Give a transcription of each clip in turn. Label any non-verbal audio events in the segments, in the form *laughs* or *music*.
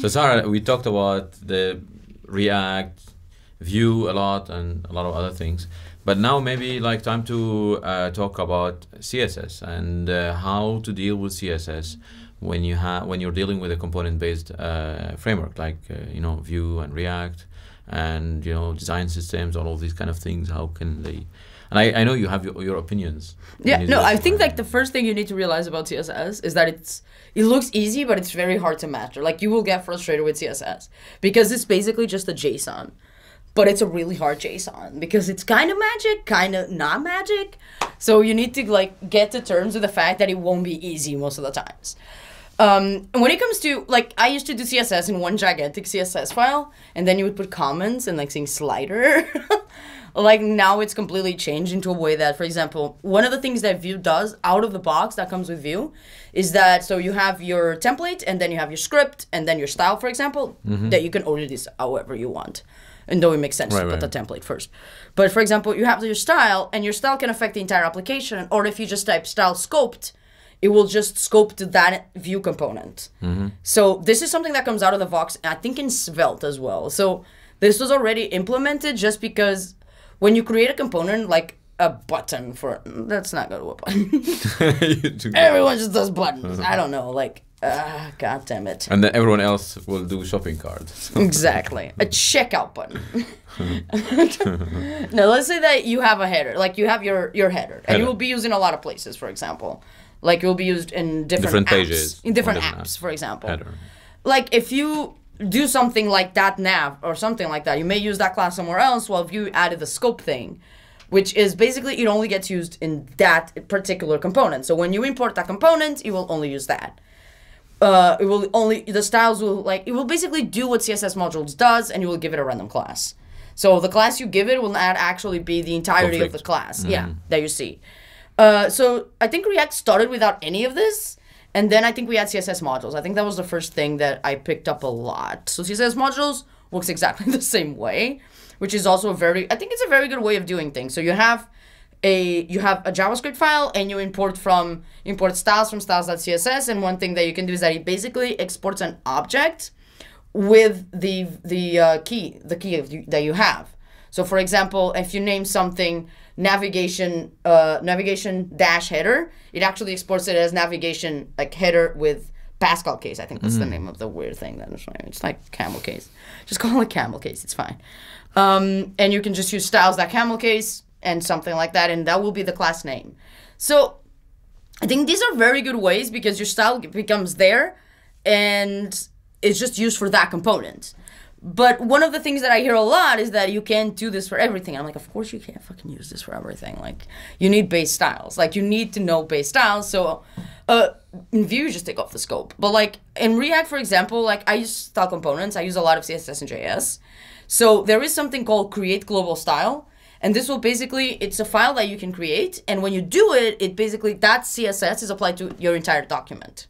So Sara, we talked about the React, Vue a lot, and a lot of other things. But now maybe like time to uh, talk about CSS and uh, how to deal with CSS when you have when you're dealing with a component-based uh, framework like uh, you know Vue and React and you know design systems, all of these kind of things. How can they? And I, I know you have your, your opinions. Yeah, no, I think like the first thing you need to realize about CSS is that it's it looks easy, but it's very hard to master. Like you will get frustrated with CSS because it's basically just a JSON, but it's a really hard JSON because it's kind of magic, kind of not magic. So you need to like get to terms with the fact that it won't be easy most of the times. Um, and when it comes to like, I used to do CSS in one gigantic CSS file, and then you would put comments and like saying slider. *laughs* like now it's completely changed into a way that, for example, one of the things that Vue does out of the box that comes with Vue is that so you have your template and then you have your script and then your style, for example, that you can order this however you want. And though it makes sense Right, to put right. the template first. But for example, you have your style, and your style can affect the entire application. Or if you just type style scoped, it will just scope to that view component. So this is something that comes out of the Vox, I think in Svelte as well. So this was already implemented just because when you create a component like a button for that's not gonna work. *laughs* *laughs* Everyone just does buttons. I don't know, like uh, god damn it. and then everyone else will do shopping cards. *laughs* Exactly. A checkout button. now let's say that you have a header, like you have your your header, and Header. you will be using a lot of places. For example, like it will be used in different, Different apps, pages, in different, different apps, apps. for example. Header. Like if you do something like that nav or something like that, you may use that class somewhere else. While if you added the scope thing, which is basically it only gets used in that particular component. So when you import that component, you will only use that uh, it will only the styles will like it will basically do what CSS modules does, and you will give it a random class. So the class you give it will not actually be the entirety of the Conflict. class. Yeah, that you see. Uh, so I think React started without any of this, and then I think we had CSS modules. I think that was the first thing that I picked up a lot. So CSS modules works exactly *laughs* the same way, which is also a very I think it's a very good way of doing things. So you have a you have a JavaScript file and you import from import styles from styles.css and one thing that you can do is that it basically exports an object with the the uh, key the key that you have. So for example, if you name something navigation uh, navigation dash header, it actually exports it as navigation like header with Pascal case. I think that's the name of the weird thing that is It's like camel case. Just call it camel case. It's fine. Um, and you can just use styles that camel case and something like that, and that will be the class name. So I think these are very good ways because your style becomes there and it's just used for that component. But one of the things that I hear a lot is that you can't do this for everything. I'm like, of course you can't fucking use this for everything. Like, you need base styles. Like, you need to know base styles. So, uh, in Vue, you just take off the scope. But like in React, for example, like I use style components. I use a lot of CSS and JS. So there is something called create global style. And this will basically, it's a file that you can create. And when you do it, it basically, that CSS is applied to your entire document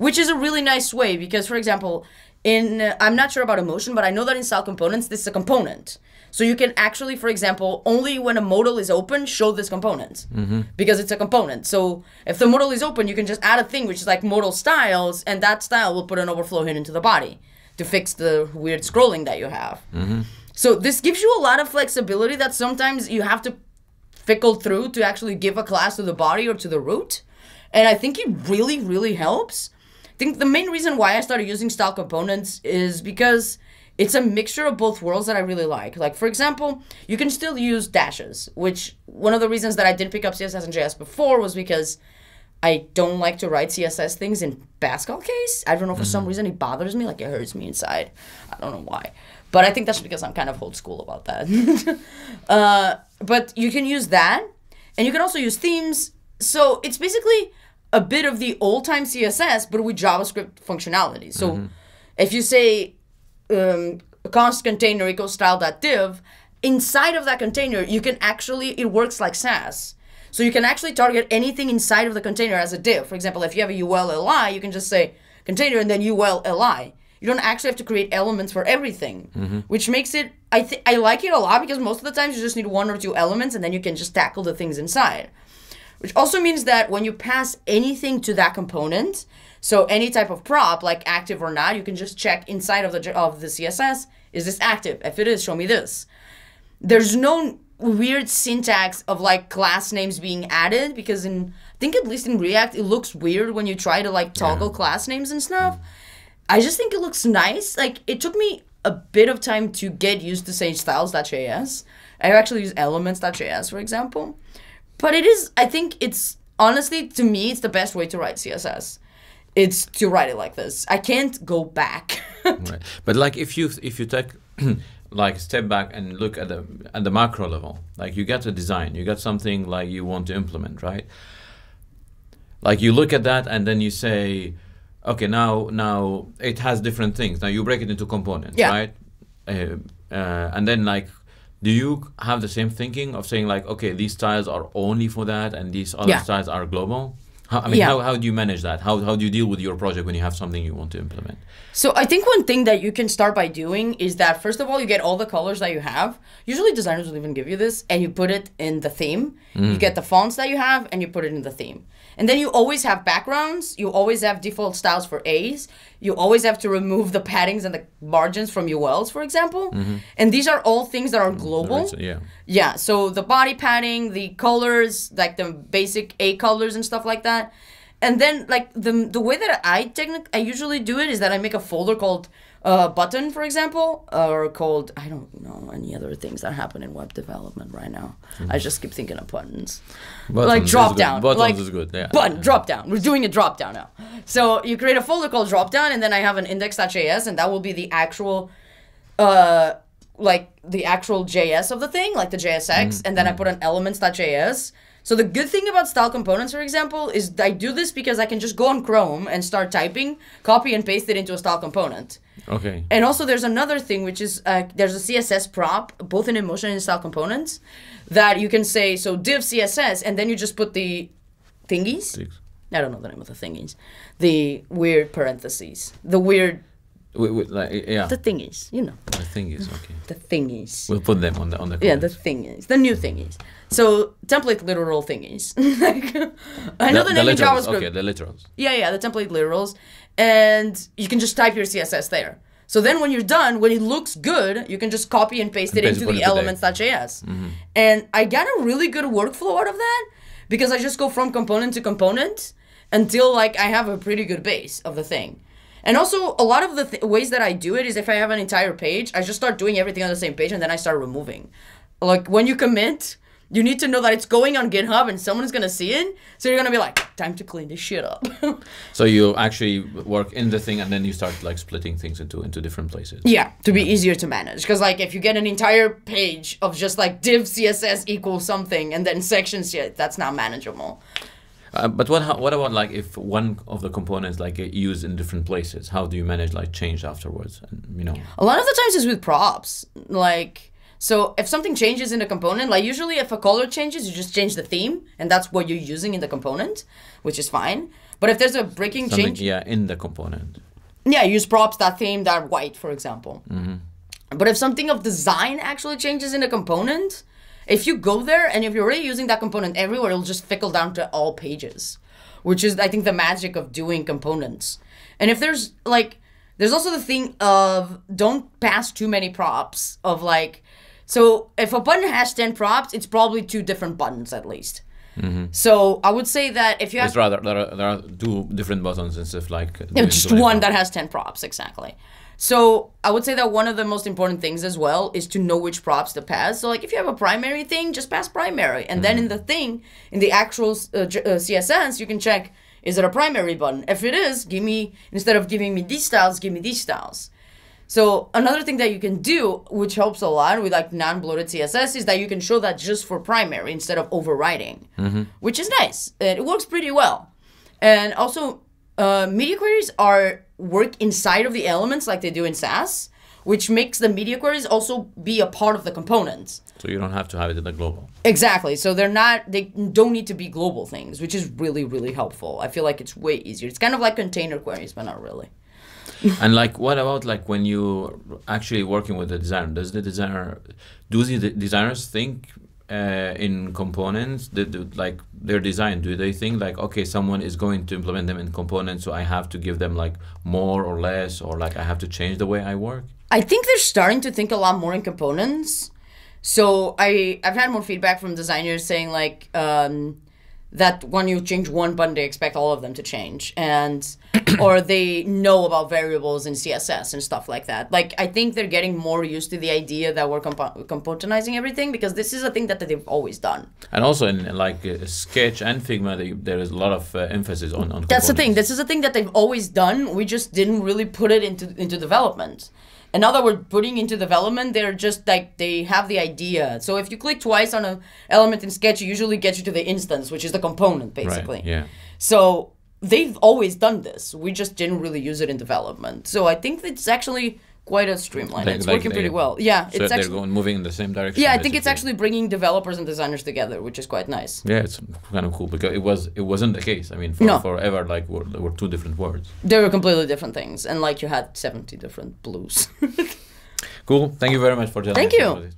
which is a really nice way because for example in uh, i'm not sure about emotion but i know that in style components this is a component. So you can actually for example only when a modal is open show this component. Because it's a component. So if the modal is open you can just add a thing which is like modal styles and that style will put an overflow hit into the body to fix the weird scrolling that you have. So this gives you a lot of flexibility that sometimes you have to fickle through to actually give a class to the body or to the root. And I think it really, really helps. I think the main reason why I started using style components is because it's a mixture of both worlds that I really like. Like, for example, you can still use dashes, which one of the reasons that I didn't pick up CSS and JS before was because I don't like to write CSS things in Pascal case. I don't know, for some reason it bothers me, like it hurts me inside. I don't know why. But I think that's because I'm kind of old school about that. *laughs* uh, but you can use that, and you can also use themes. So it's basically a bit of the old time CSS, but with JavaScript functionality. So if you say um, const container equals style.div, inside of that container, you can actually, it works like Sass. So you can actually target anything inside of the container as a div. For example, if you have a ULLI, you can just say container and then ULLI. You don't actually have to create elements for everything, which makes it. I th- I like it a lot because most of the times you just need one or two elements and then you can just tackle the things inside. Which also means that when you pass anything to that component, so any type of prop, like active or not, you can just check inside of the of the CSS, is this active? If it is, show me this. There's no weird syntax of like class names being added because in I think at least in React it looks weird when you try to like toggle class names and stuff. I just think it looks nice. Like it took me a bit of time to get used to saying styles.js. I actually use elements.js for example. But it is I think it's honestly to me it's the best way to write CSS. It's to write it like this. I can't go back. *laughs* right. But like if you if you take *clears throat* like step back and look at the at the macro level, like you get a design, you get something like you want to implement, right? Like you look at that and then you say, okay, now now it has different things. Now you break it into components, Yeah. right? Uh, uh, and then like. Do you have the same thinking of saying like, okay, these styles are only for that, and these other Yeah. styles are global? How, I mean, Yeah. how, how do you manage that? How, how do you deal with your project when you have something you want to implement? So I think one thing that you can start by doing is that first of all you get all the colors that you have. Usually designers will even give you this and you put it in the theme. You mm. get the fonts that you have and you put it in the theme. And then you always have backgrounds, you always have default styles for A's. You always have to remove the paddings and the margins from ULs, for example. Mm-hmm. And these are all things that are mm, global. It's- yeah. Yeah, so the body padding, the colors, like the basic A colors and stuff like that. And then like the the way that I technic I usually do it is that I make a folder called uh, button, for example, or called I don't know any other things that happen in web development right now. I just keep thinking of buttons, Buttons like drop down, Buttons like, is good, yeah. Button drop down. We're doing a drop down now. So you create a folder called drop down, and then I have an index.js, and that will be the actual uh like the actual JS of the thing, like the JSX, and then I put an elements.js. So the good thing about style components, for example, is I do this because I can just go on Chrome and start typing, copy and paste it into a style component. Okay. And also, there's another thing which is uh, there's a CSS prop, both in emotion and style components, that you can say so div CSS, and then you just put the thingies. Six. I don't know the name of the thingies. The weird parentheses. The weird Like, yeah. the thingies. You know The thing is mm. okay. the thing is. We'll put them on the on the. Yeah, the thing is, the new thing is. So template literal thingies. *laughs* like, I know the, name in literals, JavaScript. Okay, the literals. Yeah, yeah, the template literals, and you can just type your CSS there. So then when you're done, when it looks good, you can just copy and paste it paste into the it today. elements.js. Mm-hmm. And I got a really good workflow out of that because I just go from component to component until like I have a pretty good base of the thing. And also a lot of the th- ways that I do it is if I have an entire page, I just start doing everything on the same page and then I start removing. Like when you commit, you need to know that it's going on GitHub and someone's gonna see it. So you're gonna be like, time to clean this shit up. *laughs* So you actually work in the thing, and then you start like splitting things into into different places. Yeah, to be easier to manage. Because like if you get an entire page of just like div CSS equals something and then sections, yeah, that's not manageable. Uh, but what how, what about like if one of the components like used in different places? How do you manage like change afterwards? And you know. A lot of the times it's with props. Like so if something changes in a component, like usually if a color changes, you just change the theme and that's what you're using in the component, which is fine. But if there's a breaking Something, change, yeah, in the component. yeah, use props that theme that white, for example. But if something of design actually changes in a component, if you go there and if you're already using that component everywhere, it'll just fickle down to all pages, which is I think the magic of doing components. And if there's like, there's also the thing of don't pass too many props of like, so if a button has ten props, it's probably two different buttons at least. Mm-hmm. So I would say that if you have It's rather there are, there are two different buttons and stuff like. just one that has 10 props, exactly. So I would say that one of the most important things as well is to know which props to pass. So like if you have a primary thing, just pass primary. And then in the thing, in the actual uh, J- uh, CSS, you can check, is it a primary button? If it is, give me, instead of giving me these styles, give me these styles. So another thing that you can do, which helps a lot with like non-bloated CSS, is that you can show that just for primary instead of overriding, which is nice. It works pretty well. And also, uh, media queries are work inside of the elements like they do in Sass, which makes the media queries also be a part of the components. So you don't have to have it in the global. Exactly. So they're not they don't need to be global things, which is really really helpful. I feel like it's way easier. It's kind of like container queries, but not really. *laughs* and like, what about like when you actually working with the designer? Does the designer, do the designers think uh, in components, the, like their design? Do they think like, okay, someone is going to implement them in components, so I have to give them like more or less, or like I have to change the way I work? I think they're starting to think a lot more in components. So I I've had more feedback from designers saying like um, that when you change one button, they expect all of them to change, and *clears throat* or they know about variables in CSS and stuff like that. Like I think they're getting more used to the idea that we're compo- componentizing everything because this is a thing that they've always done. And also in in, like uh, Sketch and Figma, they, there is a lot of uh, emphasis on on. That's the thing. This is a thing that they've always done. We just didn't really put it into into development. And now that we're putting into development, they're just like they have the idea. So if you click twice on an element in Sketch, it usually gets you to the instance, which is the component basically. Right. Yeah. So they've always done this. We just didn't really use it in development. So I think it's actually quite a streamline. Like- it's like working they- pretty well. Yeah, So it's they're actually going moving in the same direction. yeah. I think it's basically. actually bringing developers and designers together, which is quite nice. Yeah, it's kind of cool because it was it wasn't the case. I mean, for, No. forever like were, there were two different words. They were completely different things, and like you had seventy different blues. *laughs* Cool. Thank you very much for telling Thank you.